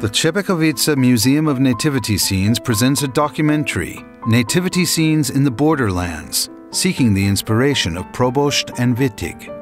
The Třebechovice Museum of Nativity Scenes presents a documentary, Nativity Scenes in the Borderlands, seeking the inspiration of Probošt and Wittig.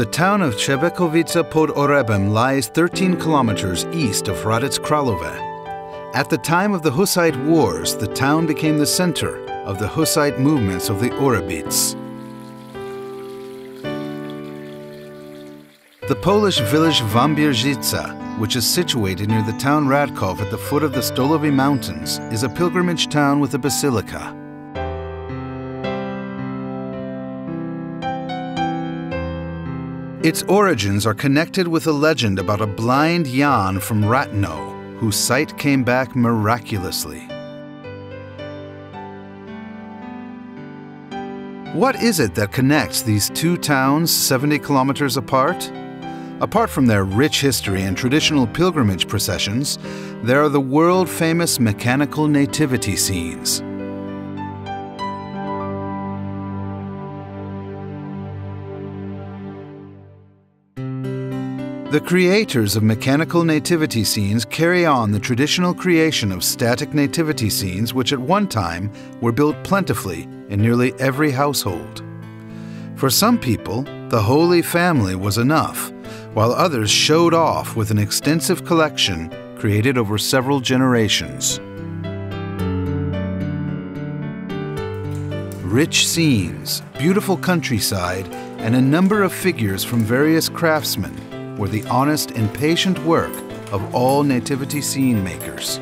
The town of Třebechovice pod Orebem lies 13 kilometers east of Hradec Králové. At the time of the Hussite Wars, the town became the center of the Hussite movements of the Orebites. The Polish village Wambierzyce, which is situated near the town Radkov at the foot of the Stolowy Mountains, is a pilgrimage town with a basilica. Its origins are connected with a legend about a blind Jan from Ratno, whose sight came back miraculously. What is it that connects these two towns 70 kilometers apart? Apart from their rich history and traditional pilgrimage processions, there are the world famous mechanical nativity scenes. The creators of mechanical nativity scenes carry on the traditional creation of static nativity scenes, which at one time were built plentifully in nearly every household. For some people, the Holy Family was enough, while others showed off with an extensive collection created over several generations. Rich scenes, beautiful countryside, and a number of figures from various craftsmen were the honest and patient work of all nativity scene makers.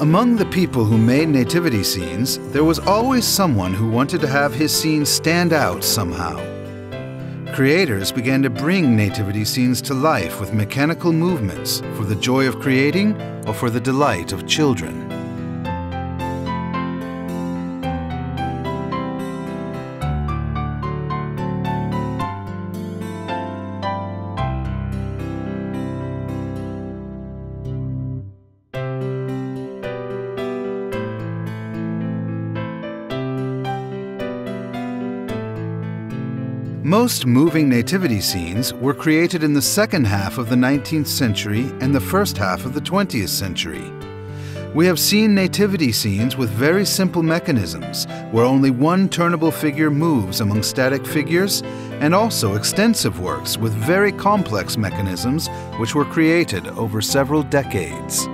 Among the people who made nativity scenes, there was always someone who wanted to have his scene stand out somehow. Creators began to bring nativity scenes to life with mechanical movements for the joy of creating or for the delight of children. Most moving nativity scenes were created in the second half of the 19th century and the first half of the 20th century. We have seen nativity scenes with very simple mechanisms, where only one turnable figure moves among static figures, and also extensive works with very complex mechanisms which were created over several decades.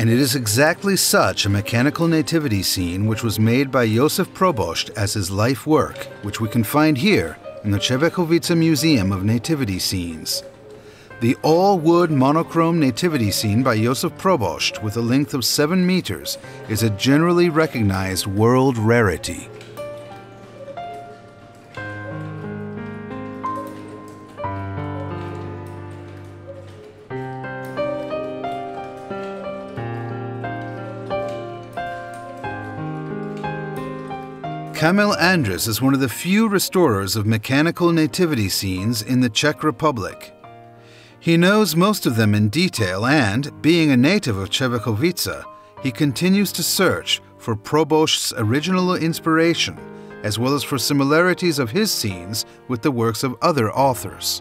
And it is exactly such a mechanical nativity scene which was made by Josef Probošt as his life work, which we can find here in the Třebechovice Museum of Nativity Scenes. The all-wood monochrome nativity scene by Josef Probošt with a length of 7 meters is a generally recognized world rarity. Kamil Andris is one of the few restorers of mechanical nativity scenes in the Czech Republic. He knows most of them in detail and, being a native of Třebechovice, he continues to search for Probošt's original inspiration as well as for similarities of his scenes with the works of other authors.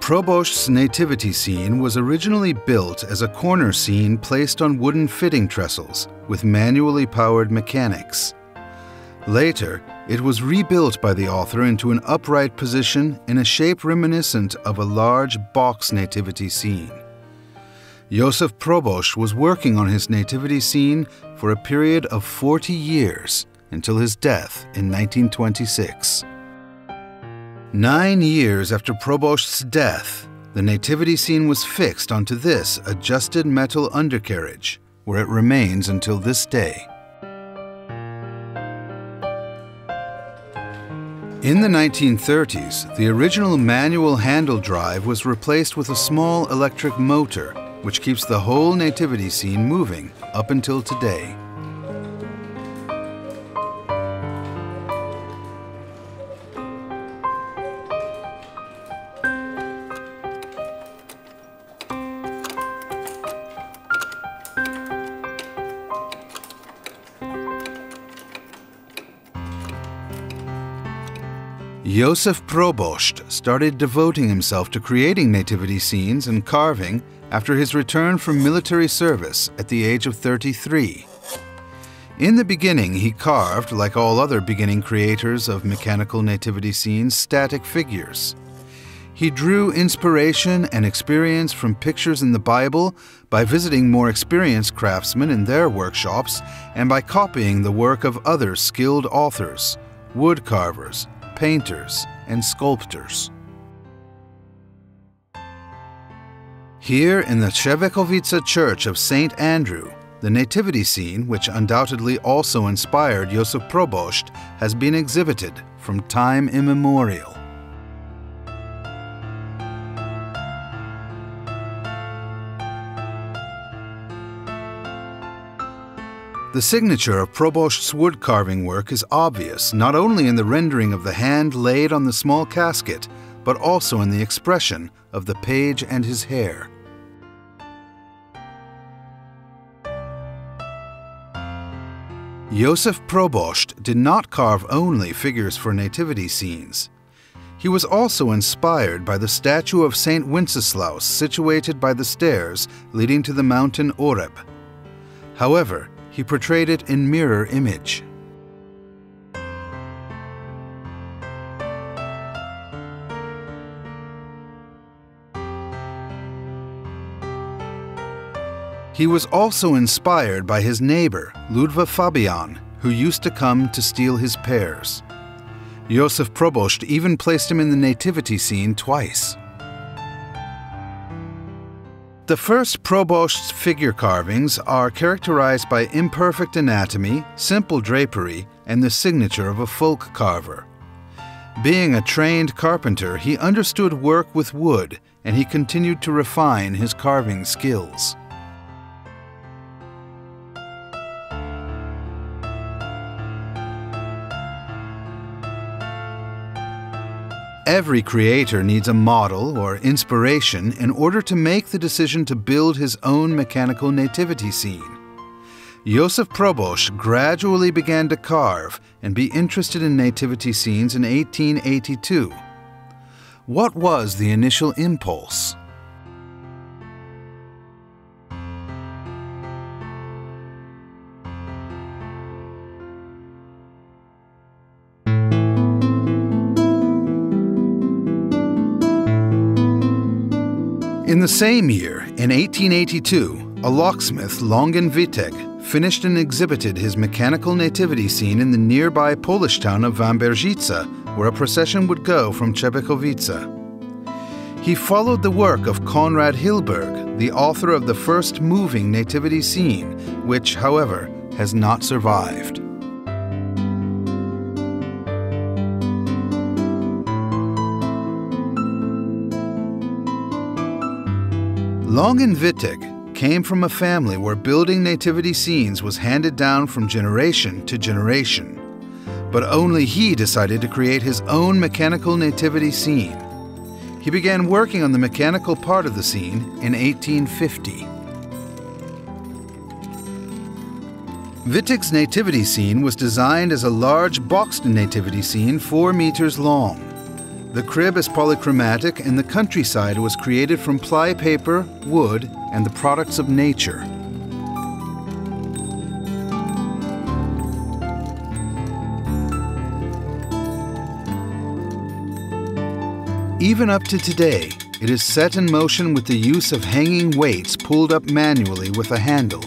Probošt's nativity scene was originally built as a corner scene placed on wooden fitting trestles with manually powered mechanics. Later, it was rebuilt by the author into an upright position in a shape reminiscent of a large box nativity scene. Josef Probošt was working on his nativity scene for a period of 40 years until his death in 1926. Nine years after Probošt's death, the nativity scene was fixed onto this adjusted metal undercarriage, where it remains until this day. In the 1930s, the original manual handle drive was replaced with a small electric motor, which keeps the whole nativity scene moving up until today. Josef Probošt started devoting himself to creating nativity scenes and carving after his return from military service at the age of 33. In the beginning, he carved, like all other beginning creators of mechanical nativity scenes, static figures. He drew inspiration and experience from pictures in the Bible by visiting more experienced craftsmen in their workshops and by copying the work of other skilled authors, wood carvers, painters, and sculptors. Here in the Třebechovice Church of St. Andrew, the nativity scene, which undoubtedly also inspired Josef Probošt, has been exhibited from time immemorial. The signature of Probošt's wood carving work is obvious not only in the rendering of the hand laid on the small casket, but also in the expression of the page and his hair. Josef Probošt did not carve only figures for nativity scenes. He was also inspired by the statue of Saint Wenceslaus situated by the stairs leading to the mountain Oreb. However, he portrayed it in mirror image. He was also inspired by his neighbor, Ludwig Fabian, who used to come to steal his pears. Josef Probošt even placed him in the nativity scene twice. The first Probošt's figure carvings are characterized by imperfect anatomy, simple drapery, and the signature of a folk carver. Being a trained carpenter, he understood work with wood and he continued to refine his carving skills. Every creator needs a model or inspiration in order to make the decision to build his own mechanical nativity scene. Josef Probošt gradually began to carve and be interested in nativity scenes in 1882. What was the initial impulse? In the same year, in 1882, a locksmith, Longin Wittig, finished and exhibited his mechanical nativity scene in the nearby Polish town of Wambierzyce, where a procession would go from Třebechovice. He followed the work of Konrad Hilberg, the author of the first moving nativity scene, which, however, has not survived. Longin Wittig came from a family where building nativity scenes was handed down from generation to generation. but only he decided to create his own mechanical nativity scene. He began working on the mechanical part of the scene in 1850. Wittig's nativity scene was designed as a large boxed nativity scene 4 meters long. The crib is polychromatic and the countryside was created from ply paper, wood, and the products of nature. Even up to today, it is set in motion with the use of hanging weights pulled up manually with a handle.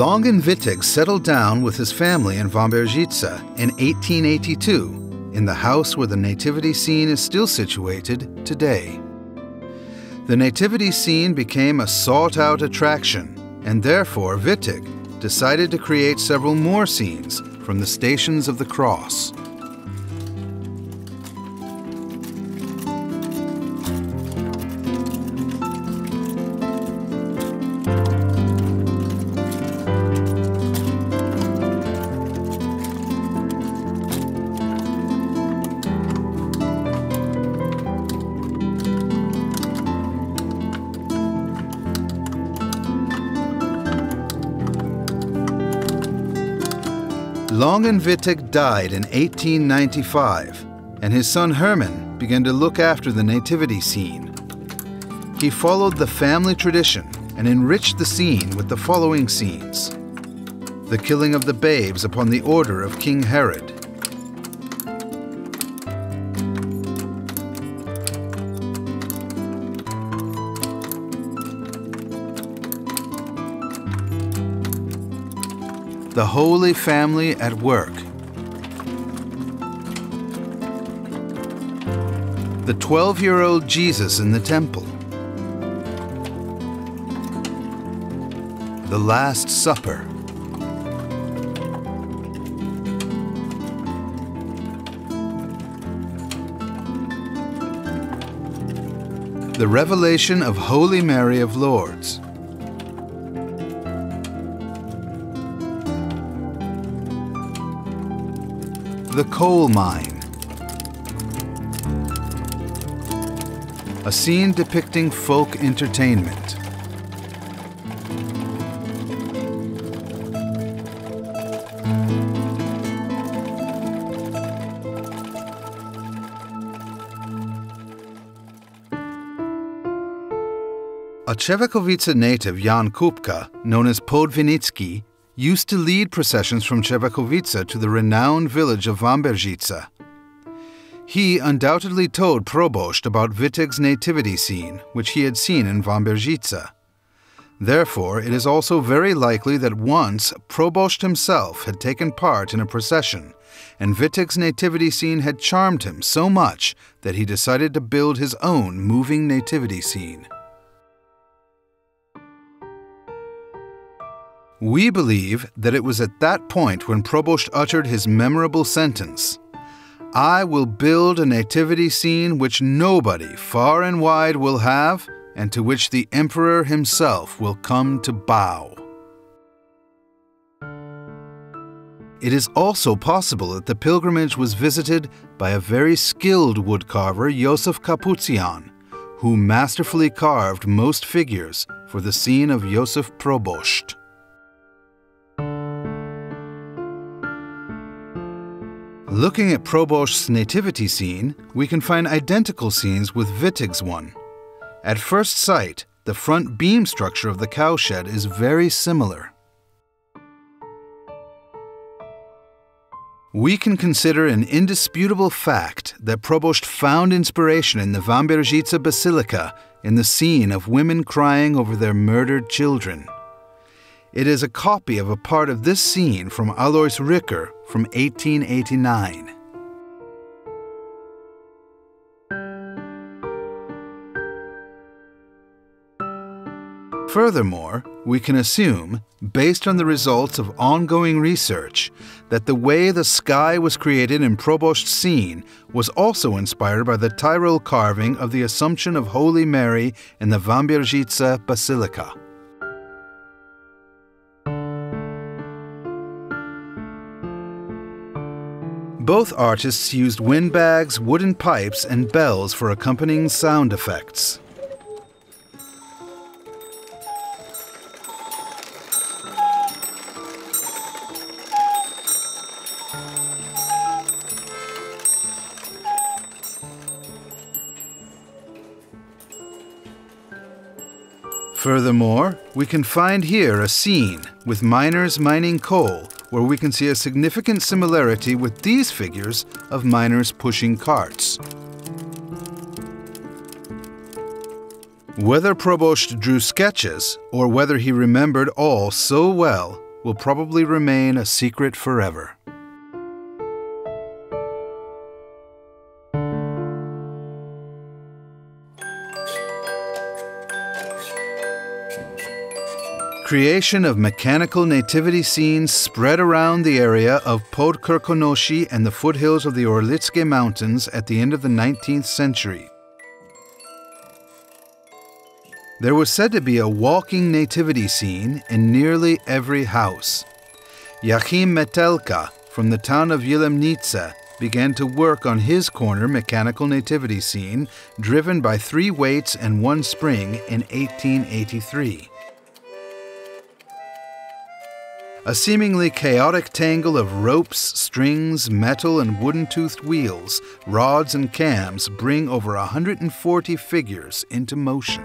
Longin Wittig settled down with his family in Wambierzyce in 1882 in the house where the nativity scene is still situated today. The nativity scene became a sought-out attraction, and therefore Wittig decided to create several more scenes from the Stations of the Cross. Longin Wittig died in 1895, and his son Hermann began to look after the nativity scene. He followed the family tradition and enriched the scene with the following scenes the killing of the babes upon the order of King Herod, The Holy Family at Work. The 12 year old Jesus in the Temple. The Last Supper. The Revelation of Holy Mary of Lourdes. The Coal Mine. A scene depicting folk entertainment. A Třebechovice native, Jan Kupka, known as Podwinicki, used to lead processions from Třebechovice to the renowned village of Wambierzyce. He undoubtedly told Probošt about Wittig's nativity scene, which he had seen in Wambierzyce. Therefore, it is also very likely that once Probošt himself had taken part in a procession, and Wittig's nativity scene had charmed him so much that he decided to build his own moving nativity scene. We believe that it was at that point when Probošt uttered his memorable sentence I will build a nativity scene which nobody far and wide will have, and to which the Emperor himself will come to bow. It is also possible that the pilgrimage was visited by a very skilled woodcarver, Josef Kapucián, who masterfully carved most figures for the scene of Josef Probošt. Looking at Probošt's nativity scene, we can find identical scenes with Wittig's one. At first sight, the front beam structure of the cowshed is very similar. We can consider an indisputable fact that Probošt found inspiration in the Wambierzyce Basilica in the scene of women crying over their murdered children. It is a copy of a part of this scene from Alois Ricker from 1889. Furthermore, we can assume, based on the results of ongoing research, that the way the sky was created in Probošt scene was also inspired by the Tyrol carving of the Assumption of Holy Mary in the Wambierzyce Basilica. Both artists used windbags, wooden pipes, and bells for accompanying sound effects. Furthermore, we can find here a scene with miners mining coal where we can see a significant similarity with these figures of miners pushing carts. Whether Probošt drew sketches or whether he remembered all so well will probably remain a secret forever. Creation of mechanical nativity scenes spread around the area of Podkrkonosze and the foothills of the Orlické Mountains at the end of the 19th century. There was said to be a walking nativity scene in nearly every house. Joachim Metelka from the town of Jilemnice began to work on his corner mechanical nativity scene, driven by three weights and one spring in 1883. A seemingly chaotic tangle of ropes, strings, metal, and wooden toothed wheels, rods, and cams bring over 140 figures into motion.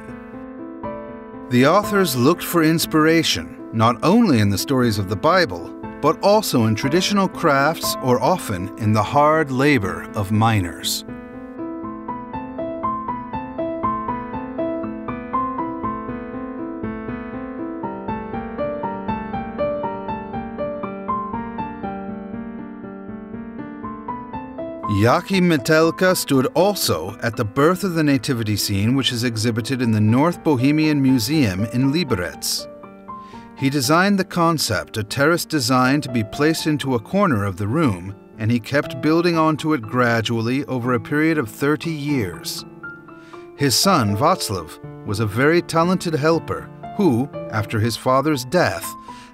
The authors looked for inspiration not only in the stories of the Bible, but also in traditional crafts or often in the hard labor of miners. Joachim Metelka stood also at the birth of the nativity scene which is exhibited in the North Bohemian Museum in Liberec. He designed the concept, a terrace design to be placed into a corner of the room, and he kept building onto it gradually over a period of 30 years. His son, Václav, was a very talented helper who, after his father's death,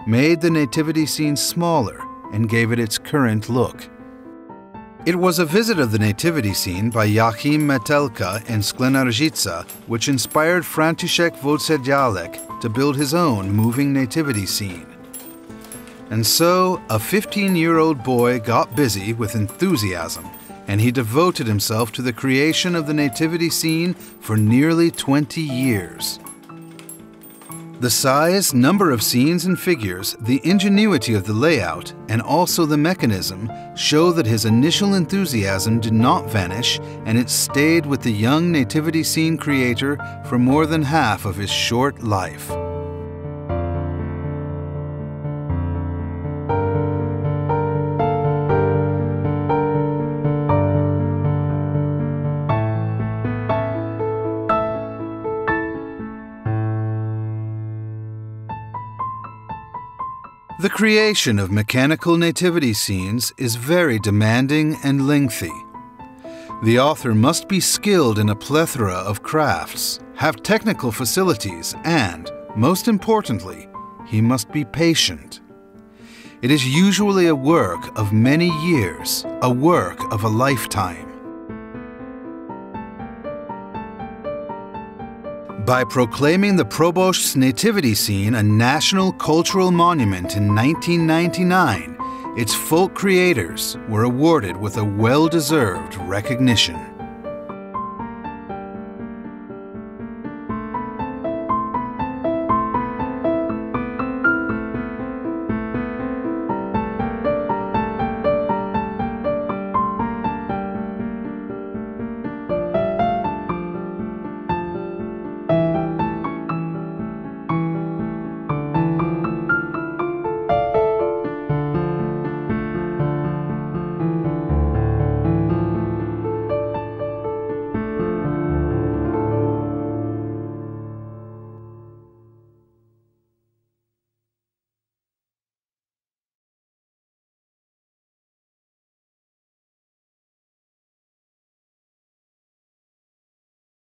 made the nativity scene smaller and gave it its current look. It was a visit of the nativity scene by Joachim Metelka in Sklenardzice which inspired František Wojciechowski to build his own moving nativity scene. And so, a 15 year old boy got busy with enthusiasm, and he devoted himself to the creation of the nativity scene for nearly 20 years. The size, number of scenes and figures, the ingenuity of the layout, and also the mechanism show that his initial enthusiasm did not vanish and it stayed with the young nativity scene creator for more than half of his short life. Creation of mechanical nativity scenes is very demanding and lengthy. The author must be skilled in a plethora of crafts, have technical facilities, and, most importantly, he must be patient. It is usually a work of many years, a work of a lifetime. By proclaiming the Probošt nativity scene a national cultural monument in 1999, its folk creators were awarded with a well-deserved recognition.